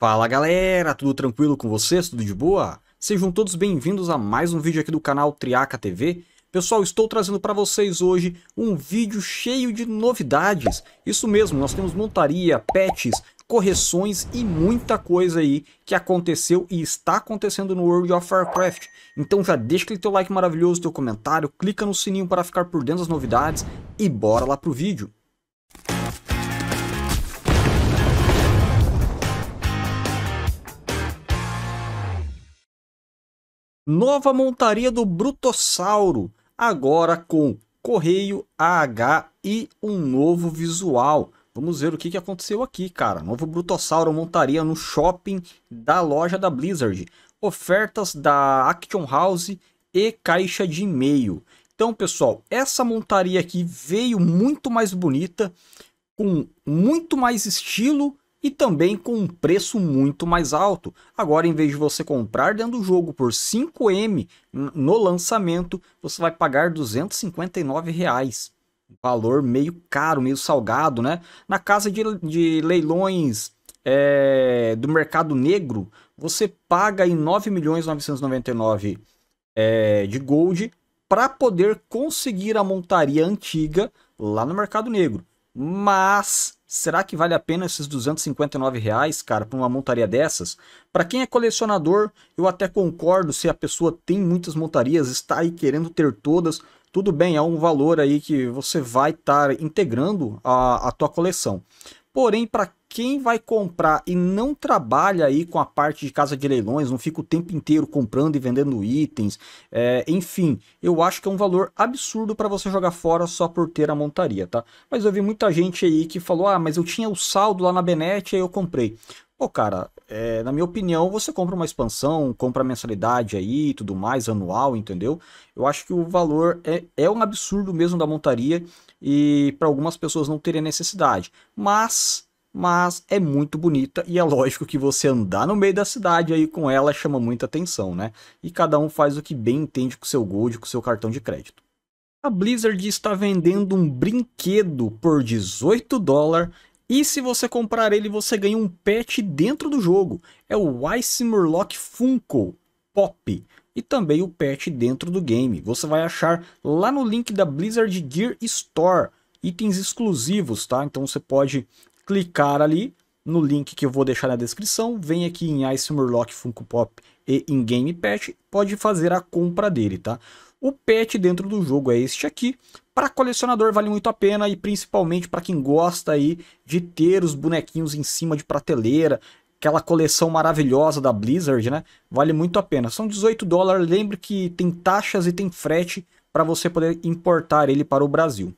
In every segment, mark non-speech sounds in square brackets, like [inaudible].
Fala galera, tudo tranquilo com vocês? Tudo de boa? Sejam todos bem-vindos a mais um vídeo aqui do canal Triaca TV. Pessoal, estou trazendo para vocês hoje um vídeo cheio de novidades. Isso mesmo, nós temos montaria, patches, correções e muita coisa aí que aconteceu e está acontecendo no World of Warcraft. Então já deixa aquele teu like maravilhoso, teu comentário, clica no sininho para ficar por dentro das novidades e bora lá pro vídeo. Nova montaria do Brutossauro, agora com correio AH e um novo visual. Vamos ver o que, que aconteceu aqui, cara. Novo Brutossauro montaria no shopping da loja da Blizzard. Ofertas da Action House e caixa de e-mail. Então, pessoal, essa montaria aqui veio muito mais bonita, com muito mais estilo e também com um preço muito mais alto. Agora, em vez de você comprar dentro do jogo por 5M no lançamento, você vai pagar 259 reais. Valor meio caro, meio salgado, né? Na casa de, de leilões é, do mercado negro, você paga em 9 milhões 999 é, de gold para poder conseguir a montaria antiga lá no mercado negro. Mas será que vale a pena esses 259 reais, cara, para uma montaria dessas? Para quem é colecionador, eu até concordo se a pessoa tem muitas montarias, está aí querendo ter todas, tudo bem, é um valor aí que você vai estar tá integrando a, a tua coleção. Porém, para quem vai comprar e não trabalha aí com a parte de casa de leilões, não fica o tempo inteiro comprando e vendendo itens, é, enfim, eu acho que é um valor absurdo para você jogar fora só por ter a montaria, tá? Mas eu vi muita gente aí que falou, ah, mas eu tinha o saldo lá na Benet e eu comprei. Pô, cara, é, na minha opinião, você compra uma expansão, compra mensalidade aí e tudo mais, anual, entendeu? Eu acho que o valor é, é um absurdo mesmo da montaria e para algumas pessoas não teria necessidade. Mas mas é muito bonita e é lógico que você andar no meio da cidade aí com ela chama muita atenção, né? E cada um faz o que bem entende com seu Gold, com seu cartão de crédito. A Blizzard está vendendo um brinquedo por 18 dólares e se você comprar ele você ganha um pet dentro do jogo. É o Ice Murloc Funko Pop e também o pet dentro do game. Você vai achar lá no link da Blizzard Gear Store itens exclusivos, tá? Então você pode clicar ali no link que eu vou deixar na descrição, vem aqui em Ice Murloc Funko Pop e em Game Pet, pode fazer a compra dele, tá? O pet dentro do jogo é este aqui. Para colecionador vale muito a pena e principalmente para quem gosta aí de ter os bonequinhos em cima de prateleira, aquela coleção maravilhosa da Blizzard, né? Vale muito a pena. São 18 dólares, lembre que tem taxas e tem frete para você poder importar ele para o Brasil.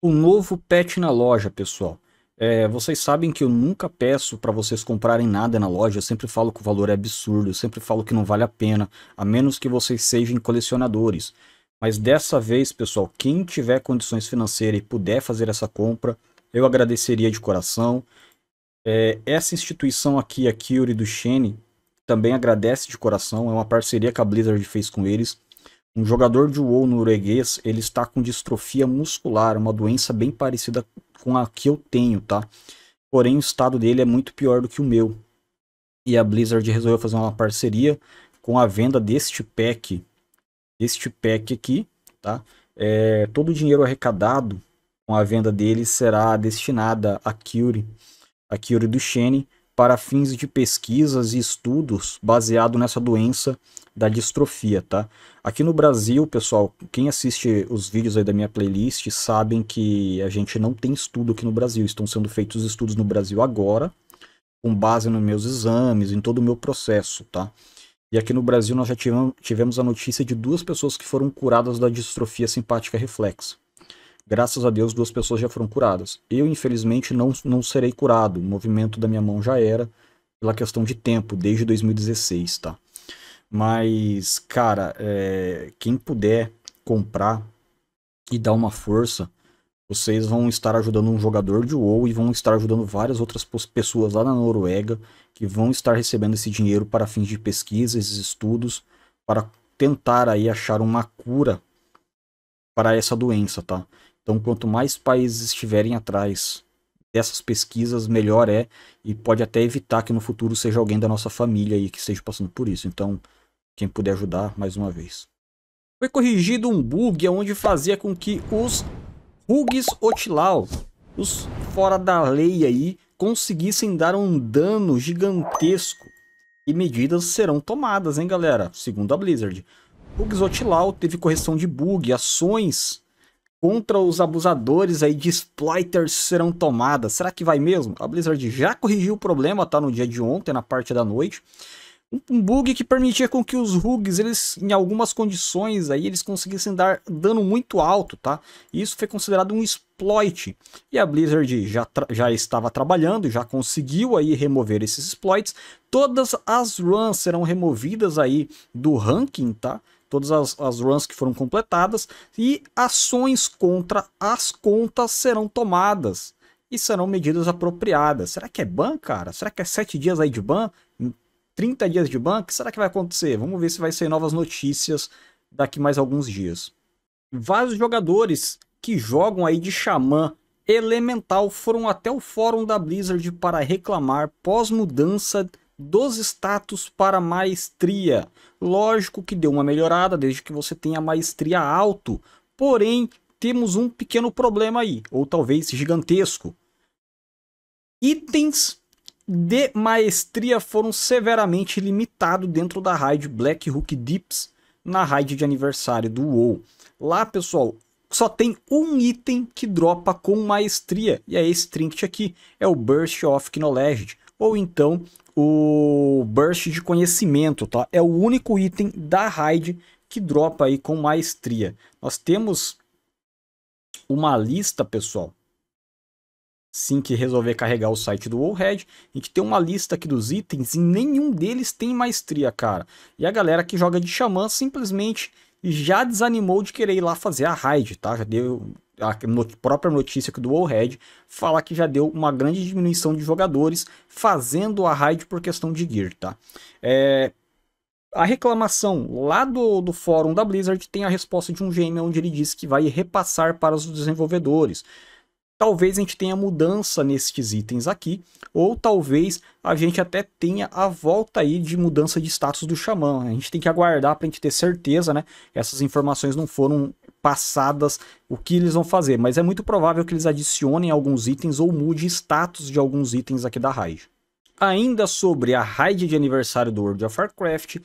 O novo pet na loja, pessoal. É, vocês sabem que eu nunca peço para vocês comprarem nada na loja, eu sempre falo que o valor é absurdo, eu sempre falo que não vale a pena, a menos que vocês sejam colecionadores. Mas dessa vez, pessoal, quem tiver condições financeiras e puder fazer essa compra, eu agradeceria de coração. É, essa instituição aqui, a Curie do Shane, também agradece de coração, é uma parceria que a Blizzard fez com eles. Um jogador de WoW norueguês, ele está com distrofia muscular, uma doença bem parecida com a que eu tenho, tá? Porém, o estado dele é muito pior do que o meu. E a Blizzard resolveu fazer uma parceria com a venda deste pack, deste pack aqui, tá? É, todo o dinheiro arrecadado com a venda dele será destinada a Curie, a Curie do Shane, para fins de pesquisas e estudos baseado nessa doença da distrofia, tá? Aqui no Brasil, pessoal, quem assiste os vídeos aí da minha playlist sabem que a gente não tem estudo aqui no Brasil. Estão sendo feitos estudos no Brasil agora, com base nos meus exames, em todo o meu processo, tá? E aqui no Brasil nós já tivemos a notícia de duas pessoas que foram curadas da distrofia simpática reflexa. Graças a Deus, duas pessoas já foram curadas. Eu, infelizmente, não, não serei curado. O movimento da minha mão já era, pela questão de tempo, desde 2016, tá? Mas, cara, é, quem puder comprar e dar uma força, vocês vão estar ajudando um jogador de WoW e vão estar ajudando várias outras pessoas lá na Noruega que vão estar recebendo esse dinheiro para fins de pesquisas, estudos, para tentar aí achar uma cura para essa doença, tá? Então, quanto mais países estiverem atrás dessas pesquisas, melhor é e pode até evitar que no futuro seja alguém da nossa família aí que esteja passando por isso. Então, quem puder ajudar, mais uma vez. Foi corrigido um bug onde fazia com que os Rugs Otilau, os fora da lei aí, conseguissem dar um dano gigantesco. E medidas serão tomadas, hein, galera? Segundo a Blizzard. Rugs Otilau teve correção de bug, ações contra os abusadores aí de exploiters serão tomadas. Será que vai mesmo? A Blizzard já corrigiu o problema, tá? No dia de ontem, na parte da noite. Um bug que permitia com que os rugs, eles, em algumas condições aí, eles conseguissem dar dano muito alto, tá? E isso foi considerado um exploit. E a Blizzard já, já estava trabalhando, já conseguiu aí remover esses exploits. Todas as runs serão removidas aí do ranking, tá? Todas as, as runs que foram completadas e ações contra as contas serão tomadas e serão medidas apropriadas. Será que é ban, cara? Será que é 7 dias aí de ban? 30 dias de ban? O que será que vai acontecer? Vamos ver se vai ser novas notícias daqui mais alguns dias. Vários jogadores que jogam aí de Xamã Elemental foram até o fórum da Blizzard para reclamar pós-mudança dos status para maestria. Lógico que deu uma melhorada desde que você tenha maestria alto, porém temos um pequeno problema aí, ou talvez gigantesco. Itens de maestria foram severamente limitados dentro da raid Black Hook Dips na raid de aniversário do WoW. Lá, pessoal, só tem um item que dropa com maestria, e é esse trinket aqui, é o Burst of Knowledge, ou então o Burst de Conhecimento, tá? É o único item da raid que dropa aí com maestria. Nós temos uma lista, pessoal. Sim que resolver carregar o site do Wallhead, a gente tem uma lista aqui dos itens e nenhum deles tem maestria, cara. E a galera que joga de Xamã simplesmente já desanimou de querer ir lá fazer a raid, tá? Já deu a própria notícia aqui do Wallhead fala que já deu uma grande diminuição de jogadores fazendo a raid por questão de gear, tá? É, a reclamação lá do, do fórum da Blizzard tem a resposta de um GM onde ele diz que vai repassar para os desenvolvedores. Talvez a gente tenha mudança nesses itens aqui, ou talvez a gente até tenha a volta aí de mudança de status do Xamã. A gente tem que aguardar para a gente ter certeza, né? Essas informações não foram passadas o que eles vão fazer, mas é muito provável que eles adicionem alguns itens ou mude status de alguns itens aqui da raid. Ainda sobre a raid de aniversário do World of Warcraft,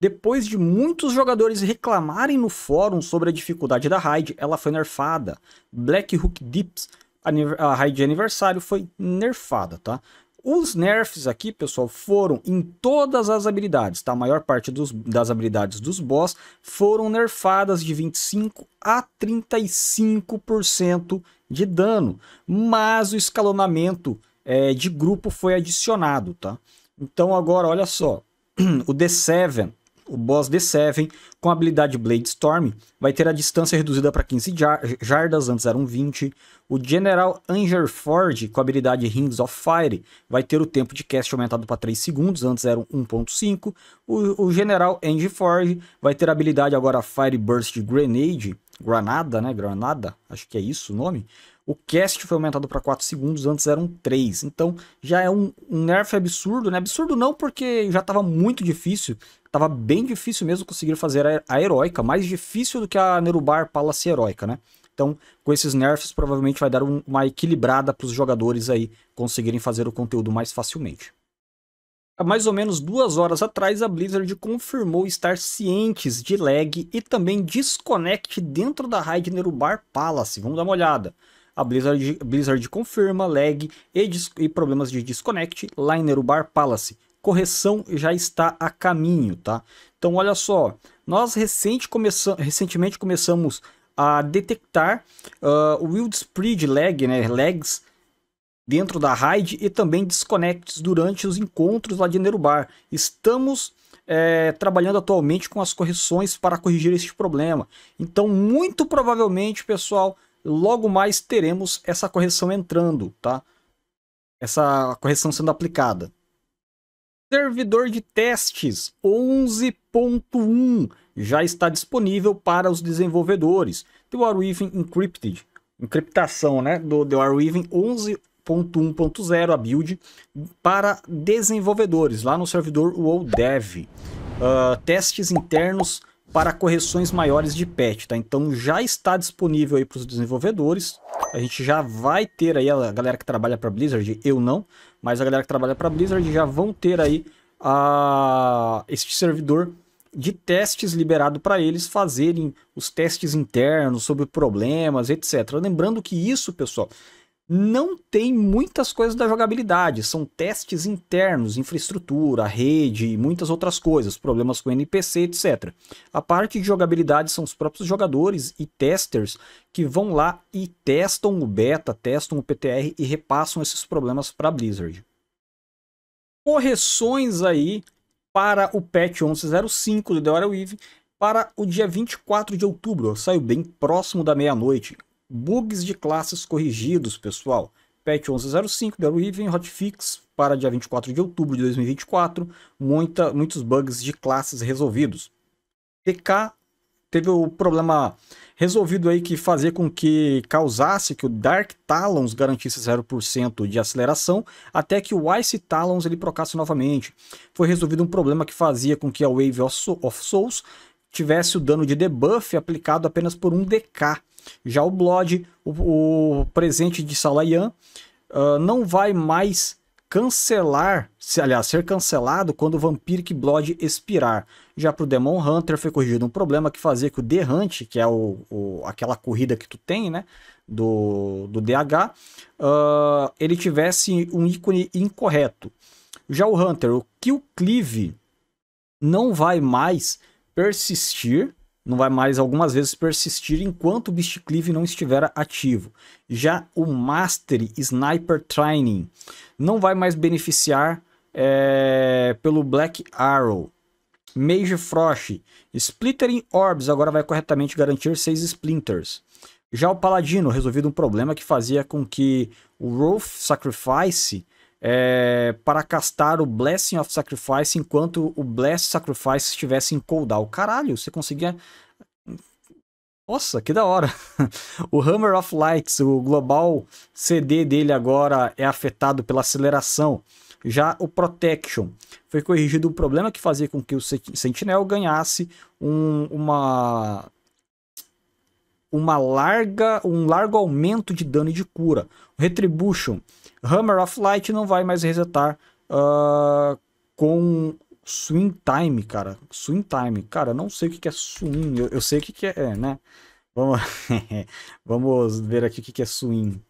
depois de muitos jogadores reclamarem no fórum sobre a dificuldade da raid, ela foi nerfada. Black Hook Dips, a raid de aniversário, foi nerfada, tá? Os nerfs aqui, pessoal, foram em todas as habilidades, tá? A maior parte dos, das habilidades dos boss foram nerfadas de 25 a 35% de dano, mas o escalonamento é, de grupo foi adicionado, tá? Então agora, olha só, [clears throat] o D7 o boss D7, com a habilidade Blade Storm, vai ter a distância reduzida para 15 jardas, antes eram 20. O General Angerford, com a habilidade Rings of Fire, vai ter o tempo de cast aumentado para 3 segundos, antes eram 1.5. O, o General Angeford vai ter a habilidade agora Fire Burst Grenade, Granada, né? Granada, acho que é isso o nome. O cast foi aumentado para 4 segundos, antes eram 3. Então já é um, um nerf absurdo, né? Absurdo não, porque já estava muito difícil. Tava bem difícil mesmo conseguir fazer a, a heróica, mais difícil do que a Nerubar Palace heróica, né? Então, com esses nerfs, provavelmente vai dar um, uma equilibrada para os jogadores aí conseguirem fazer o conteúdo mais facilmente. Há mais ou menos duas horas atrás, a Blizzard confirmou estar cientes de lag e também disconnect dentro da raid Nerubar Palace. Vamos dar uma olhada a Blizzard, Blizzard confirma lag e, e, problemas de disconnect lá em Nerubar Palace. Correção já está a caminho, tá? Então olha só, nós recente recentemente começamos a detectar uh, Wild Spread lag, né, lags dentro da raid e também disconnects durante os encontros lá de Nerubar. Estamos é, trabalhando atualmente com as correções para corrigir este problema. Então, muito provavelmente, pessoal, logo mais teremos essa correção entrando, tá? Essa correção sendo aplicada. Servidor de testes 11.1 já está disponível para os desenvolvedores. The Warweaving Encrypted, encriptação, né, do The Warweaving 11 1.1.0, a build, para desenvolvedores, lá no servidor WoW Uh, testes internos para correções maiores de patch, tá? Então já está disponível aí para os desenvolvedores. A gente já vai ter aí a galera que trabalha para Blizzard, eu não, mas a galera que trabalha para Blizzard já vão ter aí a este servidor de testes liberado para eles fazerem os testes internos sobre problemas, etc. Lembrando que isso, pessoal, não tem muitas coisas da jogabilidade, são testes internos, infraestrutura, rede e muitas outras coisas, problemas com NPC, etc. A parte de jogabilidade são os próprios jogadores e testers que vão lá e testam o beta, testam o PTR e repassam esses problemas para a Blizzard. Correções aí para o patch 11.05 do The Weave para o dia 24 de outubro, saiu bem próximo da meia-noite. Bugs de classes corrigidos, pessoal. Patch 11.05 The Weave hotfix para dia 24 de outubro de 2024, muita, muitos bugs de classes resolvidos. TK teve o problema resolvido aí que fazia com que causasse que o Dark Talons garantisse 0% de aceleração, até que o Ice Talons ele procasse novamente. Foi resolvido um problema que fazia com que a Wave of Souls tivesse o dano de debuff aplicado apenas por um DK. Já o Blood, o, o presente de Salayan, uh, não vai mais cancelar, se, aliás, ser cancelado quando o Vampiric Blood expirar. Já para o Demon Hunter foi corrigido um problema que fazia que o The Hunt, que é o, o, aquela corrida que tu tem, né, do, do DH, uh, ah, ele tivesse um ícone incorreto. Já o Hunter, o Kill Cleave, não vai mais persistir não vai mais algumas vezes persistir enquanto o Beast Cleave não estiver ativo. Já o Mastery Sniper Training não vai mais beneficiar é, pelo Black Arrow. Mage Frost, Splittering Orbs agora vai corretamente garantir 6 Splinters. Já o Paladino, resolvido um problema que fazia com que o Wrath Sacrifice é, para castar o Blessing of Sacrifice enquanto o Bless Sacrifice estivesse em cooldown. Caralho, você conseguia. Nossa, que da hora! [laughs] o Hammer of Lights, o global CD dele agora é afetado pela aceleração. Já o Protection foi corrigido o problema que fazia com que o Sentinel ganhasse um, uma uma larga, um largo aumento de dano e de cura. O Retribution Hammer of Light não vai mais resetar uh, com Swing Time, cara. Swing Time. Cara, não sei o que é Swing. Eu, eu sei o que é, né? Vamos, [laughs] Vamos ver aqui o que é Swing.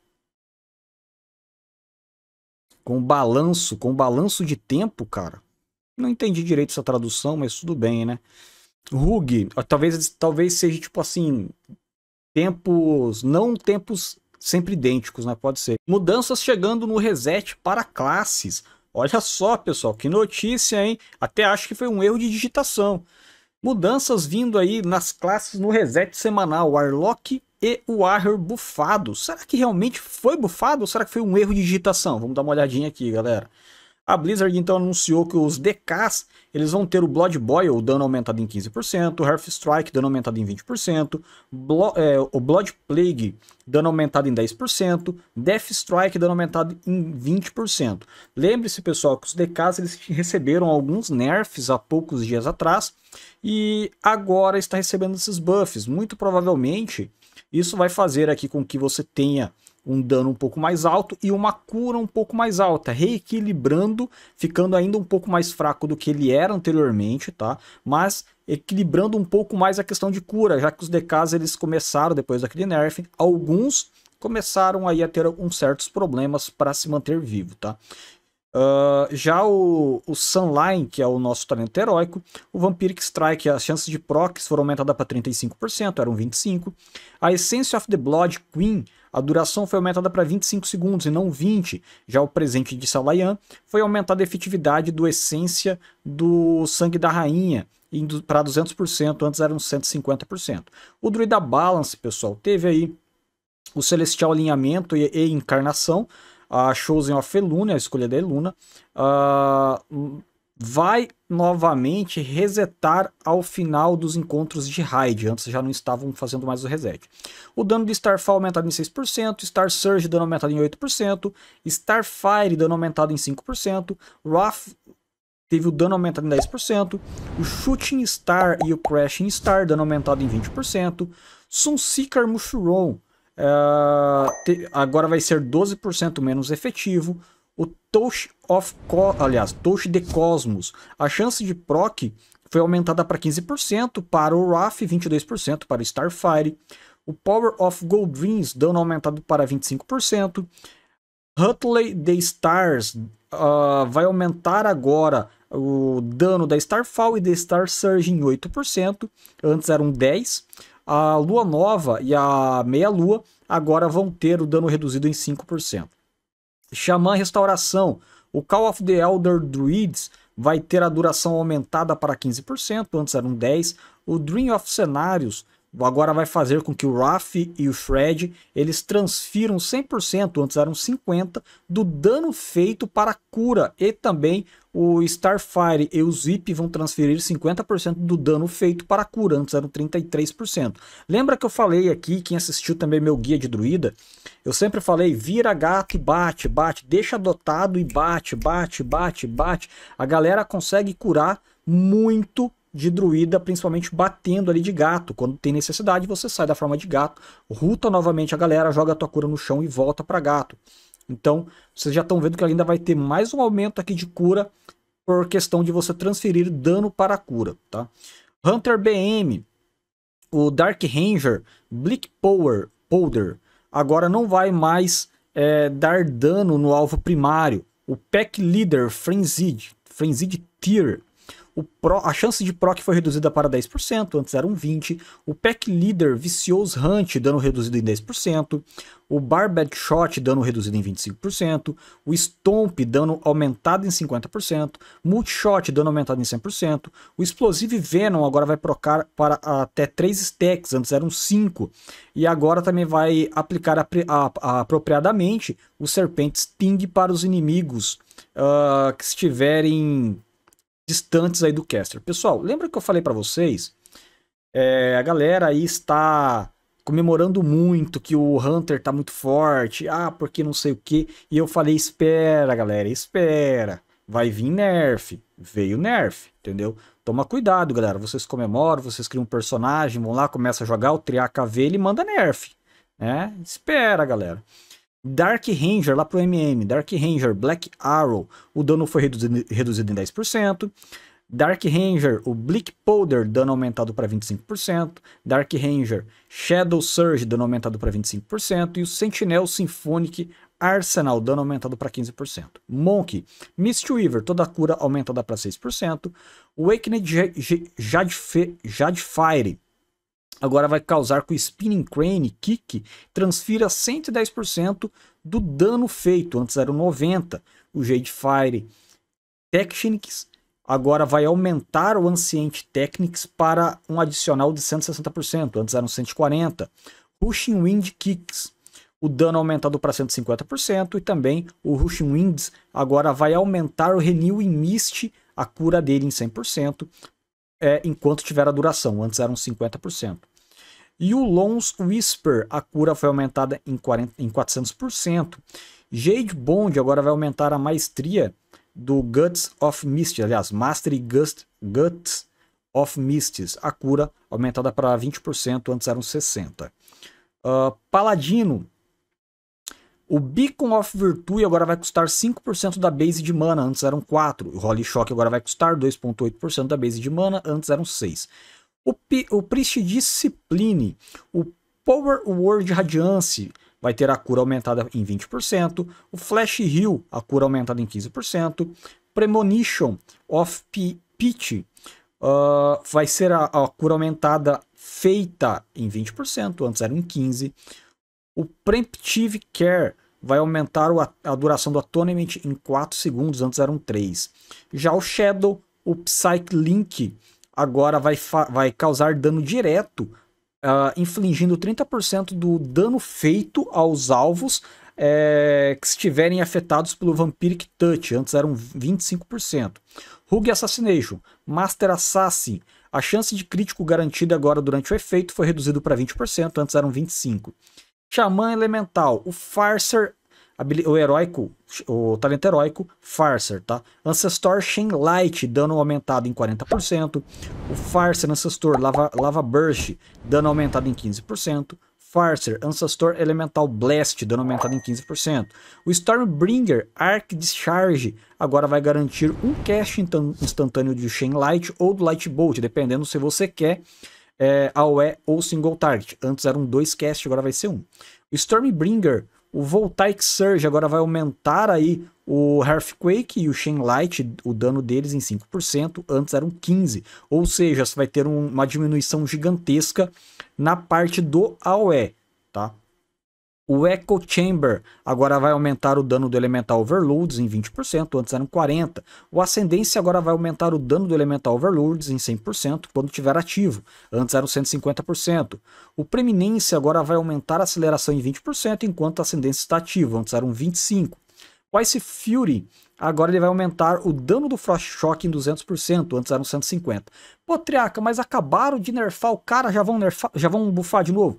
Com balanço, com balanço de tempo, cara. Não entendi direito essa tradução, mas tudo bem, né? Rug, talvez, talvez seja tipo assim, tempos, não tempos sempre idênticos, né? Pode ser. Mudanças chegando no reset para classes. Olha só, pessoal, que notícia, hein? Até acho que foi um erro de digitação. Mudanças vindo aí nas classes no reset semanal. Warlock e o Warrior bufado. Será que realmente foi bufado ou será que foi um erro de digitação? Vamos dar uma olhadinha aqui, galera. A Blizzard então anunciou que os DKs eles vão ter o Blood Boil, dano aumentado em 15%, Hearth Strike, dano aumentado em 20%, Blo é, o Blood Plague, dano aumentado em 10%, Death Strike, dano aumentado em 20%. Lembre-se, pessoal, que os DKs eles receberam alguns nerfs há poucos dias atrás e agora está recebendo esses buffs. Muito provavelmente isso vai fazer aqui com que você tenha um dano um pouco mais alto e uma cura um pouco mais alta, reequilibrando, ficando ainda um pouco mais fraco do que ele era anteriormente, tá? Mas equilibrando um pouco mais a questão de cura, já que os DKs eles começaram depois daquele nerf, alguns começaram aí a ter uns certos problemas para se manter vivo, tá? Uh, já o, o Sunline, que é o nosso talento heróico, o Vampiric Strike, as chances de procs foram aumentadas para 35%, eram 25%. A Essence of the Blood Queen, a duração foi aumentada para 25 segundos e não 20. Já o presente de Salayan foi aumentada a efetividade do Essência do Sangue da Rainha para 200%, antes eram 150%. O Druida Balance, pessoal, teve aí o Celestial Alinhamento e, e Encarnação, a Chosen of Eluna, a escolha da Eluna, uh, vai novamente resetar ao final dos encontros de raid. Antes já não estavam fazendo mais o reset. O dano de Starfall aumentado em 6%, Star Surge dano aumentado em 8%, Starfire dano aumentado em 5%, Wrath teve o dano aumentado em 10%, o Shooting Star e o Crashing Star dano aumentado em 20%, Sunseeker Mushroom uh, agora vai ser 12% menos efetivo, o Touch of Co aliás, Touch de Cosmos, a chance de proc foi aumentada para 15% para o e 22% para o Starfire. O Power of Gold Dreams, dano aumentado para 25%. Hutley the Stars uh, vai aumentar agora o dano da Starfall e da Star Surge em 8%. Antes eram 10%. A Lua Nova e a Meia Lua agora vão ter o dano reduzido em 5%. Xamã Restauração. O Call of the Elder Druids vai ter a duração aumentada para 15%, antes eram 10%. O Dream of Cenários agora vai fazer com que o Raf e o Shred eles transfiram 100%, antes eram 50%, do dano feito para cura. E também o Starfire e o Zip vão transferir 50% do dano feito para cura, antes eram 33%. Lembra que eu falei aqui, quem assistiu também meu guia de druida, eu sempre falei, vira gato e bate, bate, deixa dotado e bate, bate, bate, bate. A galera consegue curar muito de druida, principalmente batendo ali de gato. Quando tem necessidade, você sai da forma de gato, ruta novamente a galera, joga a tua cura no chão e volta para gato. Então, vocês já estão vendo que ainda vai ter mais um aumento aqui de cura por questão de você transferir dano para a cura, tá? Hunter BM, o Dark Ranger, Bleak Power, Powder, agora não vai mais é, dar dano no alvo primário. O Pack Leader Frenzied, Frenzied Tier, Pro, a chance de proc foi reduzida para 10%, antes era um 20%. O Pack Leader Vicious Hunt, dano reduzido em 10%. O Barbed Shot, dano reduzido em 25%. O Stomp, dano aumentado em 50%. Multishot, dano aumentado em 100%. O Explosive Venom agora vai procar para até 3 stacks, antes eram 5. E agora também vai aplicar a, a, a, apropriadamente o Serpente Sting para os inimigos uh, que estiverem distantes aí do caster. Pessoal, lembra que eu falei para vocês? É, a galera aí está comemorando muito que o Hunter tá muito forte, ah, porque não sei o que, e eu falei, espera, galera, espera, vai vir nerf, veio nerf, entendeu? Toma cuidado, galera, vocês comemoram, vocês criam um personagem, vão lá, começa a jogar, o triaca vê, ele manda nerf, né? Espera, galera. Dark Ranger lá pro MM, Dark Ranger Black Arrow, o dano foi reduzido, reduzido em 10%. Dark Ranger, o Bleak Powder, dano aumentado para 25%. Dark Ranger Shadow Surge, dano aumentado para 25%. E o Sentinel Symphonic Arsenal, dano aumentado para 15%. Monk, Mistweaver, toda a cura aumentada para 6%. Awakened Jadefire, agora vai causar que o Spinning Crane Kick transfira 110% do dano feito, antes era 90%. O Fire Technics agora vai aumentar o Ancient Technics para um adicional de 160%, antes eram 140%. Rushing Wind Kicks, o dano aumentado para 150% e também o Rushing Winds agora vai aumentar o Renew in Mist, a cura dele em 100%, é, enquanto tiver a duração, antes eram 50%. E o Lons Whisper, a cura foi aumentada em, 40, em 400%. Jade Bond agora vai aumentar a maestria do Guts of Mist, aliás, Mastery Guts, Guts of Mists, a cura aumentada para 20%, antes eram 60%. Uh, ah, Paladino, o Beacon of Virtue agora vai custar 5% da base de mana, antes eram 4%. O Holy Shock agora vai custar 2,8% da base de mana, antes eram 6%. O, o Priest Discipline, o Power Word Radiance vai ter a cura aumentada em 20%, o Flash Heal, a cura aumentada em 15%, Premonition of P Pitch uh, vai ser a, a, cura aumentada feita em 20%, antes era em 15%. O Preemptive Care vai aumentar o, a duração do Atonement em 4 segundos, antes eram 3. Já o Shadow, o Psyche Link, agora vai, vai causar dano direto, uh, infligindo 30% do dano feito aos alvos é, que estiverem afetados pelo Vampiric Touch, antes eram 25%. Rogue Assassination, Master Assassin, a chance de crítico garantida agora durante o efeito foi reduzido para 20%, antes eram 25%. Xamã Elemental, o Farser, o heróico, o talento heróico, Farser, tá? Ancestor Shen Light, dano aumentado em 40%. O Farser Ancestor Lava, Lava Burst, dano aumentado em 15%. Farser, Ancestor Elemental Blast, dano aumentado em 15%. O Stormbringer Arc Discharge agora vai garantir um cast instantâneo de Chain Light ou do Light Bolt, dependendo se você quer é, AOE ou Single Target. Antes eram dois casts, agora vai ser um. O Stormbringer, o Voltaic Surge agora vai aumentar aí o Earthquake e o Chain Light, o dano deles em 5%, antes eram 15%. Ou seja, você vai ter um, uma diminuição gigantesca na parte do AOE, tá? O Echo Chamber agora vai aumentar o dano do Elemental Overloads em 20%, antes eram 40%. O Ascendência agora vai aumentar o dano do Elemental Overloads em 100% quando estiver ativo, antes eram 150%. O Preeminência agora vai aumentar a aceleração em 20%, enquanto a Ascendência está ativa, antes eram 25%. O Ice Fury agora ele vai aumentar o dano do Frost Shock em 200%, antes eram 150%. Pô, Triaca, mas acabaram de nerfar o cara, já vão, nerfar, já vão bufar de novo?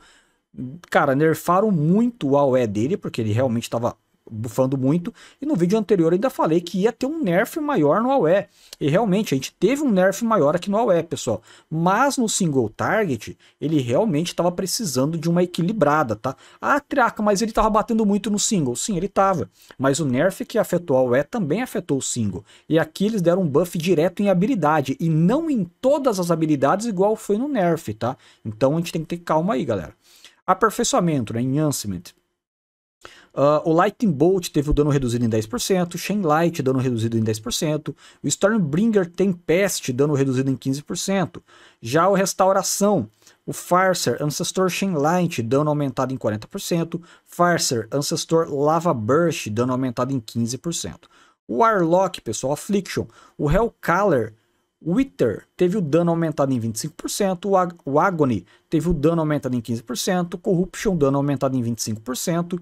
Cara, nerfaram muito o AOE dele, porque ele realmente estava bufando muito. E no vídeo anterior ainda falei que ia ter um nerf maior no AOE. E realmente, a gente teve um nerf maior aqui no AOE, pessoal. Mas no single target, ele realmente estava precisando de uma equilibrada, tá? Ah, Triaca, mas ele estava batendo muito no single. Sim, ele estava. Mas o nerf que afetou a AOE também afetou o single. E aqui eles deram um buff direto em habilidade. E não em todas as habilidades, igual foi no nerf, tá? Então a gente tem que ter calma aí, galera. Aperfeiçoamento, né? Enhancement. Uh, o Lightning Bolt teve o dano reduzido em 10%, Chain Light dano reduzido em 10%, o Stormbringer Tempest dano reduzido em 15%, já o Restauração, o Farser Ancestor Chain Light dano aumentado em 40%, Farser Ancestor Lava Burst dano aumentado em 15%. O Warlock, pessoal, Affliction, o Hellcaller Wither teve o dano aumentado em 25%, o, Ag o Agony teve o dano aumentado em 15%, Corruption dano aumentado em 25%,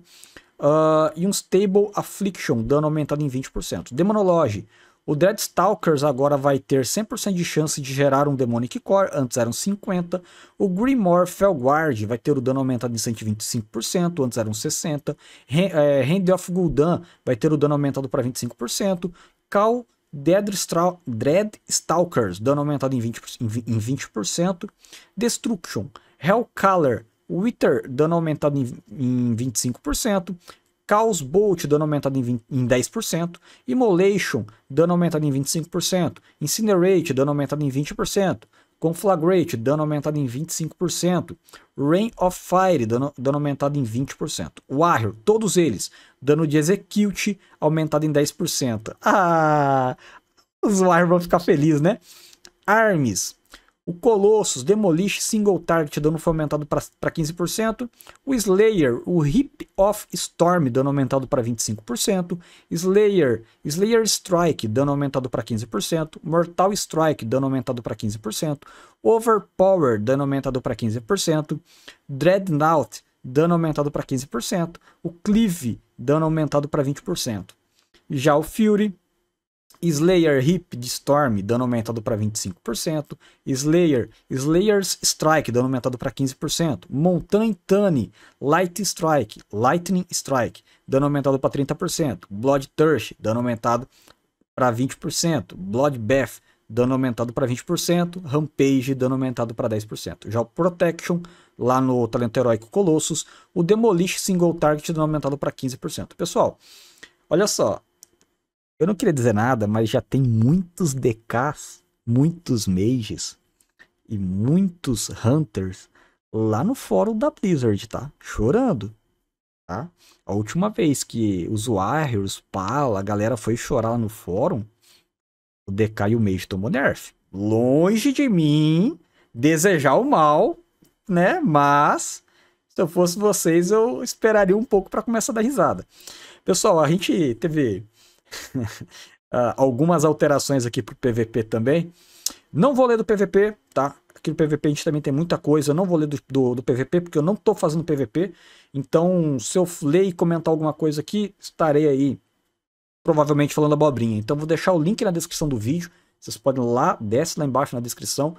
uh, e um Stable Affliction dano aumentado em 20%. Demonology, o Dreadstalkers agora vai ter 100% de chance de gerar um Demonic Core, antes eram 50%. O Grimoire Felguard vai ter o dano aumentado em 125%, antes eram 60%. Hand of Gul'dan vai ter o dano aumentado para 25%. Cal Dead, Dread Stalkers, dano aumentado em 20%, em 20%. Destruction, Hellcaller, Wither, dano aumentado em, em 25%. Chaos Bolt, dano aumentado em, 20, em 10%. Immolation, dano aumentado em 25%. Incinerate, dano aumentado em 20%. Conflagrate, dano aumentado em 25%. Rain of Fire, dano, dano aumentado em 20%. Warrior, todos eles, dano de Execute aumentado em 10%. Ah, os Warrior vão ficar felizes, né? Arms, o Colossus, Demolish, Single Target, dano foi aumentado para 15%. O Slayer, o Hip of Storm, dano aumentado para 25%. Slayer, Slayer Strike, dano aumentado para 15%. Mortal Strike, dano aumentado para 15%. Overpower, dano aumentado para 15%. Dreadnought, dano aumentado para 15%. O Cleave, dano aumentado para 20%. Já o Fury, Slayer Hip de Storm, dano aumentado para 25%. Slayer, Slayer's Strike, dano aumentado para 15%. Mountain Tane, Light Strike, Lightning Strike, dano aumentado para 30%. Blood Thirst, dano aumentado para 20%. Bloodbath, dano aumentado para 20%. Rampage, dano aumentado para 10%. Já o Protection, lá no Talento Heróico Colossus, o Demolish Single Target, dano aumentado para 15%. Pessoal, olha só, eu não queria dizer nada, mas já tem muitos DKs, muitos mages e muitos hunters lá no fórum da Blizzard, tá? Chorando, tá? A última vez que os Warriors, Pala, a galera foi chorar lá no fórum, o DK e o mage tomou nerf. Longe de mim desejar o mal, né? Mas se eu fosse vocês, eu esperaria um pouco para começar a dar risada. Pessoal, a gente teve uh, [laughs] algumas alterações aqui para o PVP também. Não vou ler do PVP, tá? Aqui no PVP a gente também tem muita coisa. Eu não vou ler do, do, do PVP, porque eu não estou fazendo PVP. Então, se eu ler e comentar alguma coisa aqui, estarei aí provavelmente falando abobrinha. Então, vou deixar o link na descrição do vídeo. Vocês podem lá, desce lá embaixo na descrição.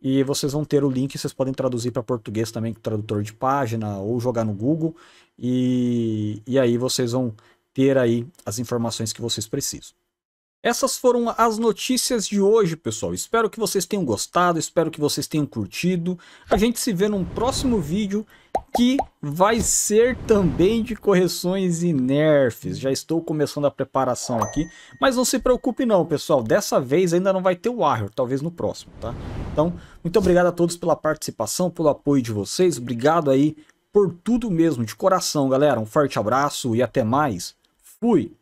E vocês vão ter o link, vocês podem traduzir para português também com tradutor de página ou jogar no Google. E, e aí vocês vão ter aí as informações que vocês precisam. Essas foram as notícias de hoje, pessoal. Espero que vocês tenham gostado, espero que vocês tenham curtido. A gente se vê num próximo vídeo que vai ser também de correções e nerfs. Já estou começando a preparação aqui, mas não se preocupe não, pessoal. Dessa vez ainda não vai ter o Warrior, talvez no próximo, tá? Então, muito obrigado a todos pela participação, pelo apoio de vocês. Obrigado aí por tudo mesmo, de coração, galera. Um forte abraço e até mais. Fui!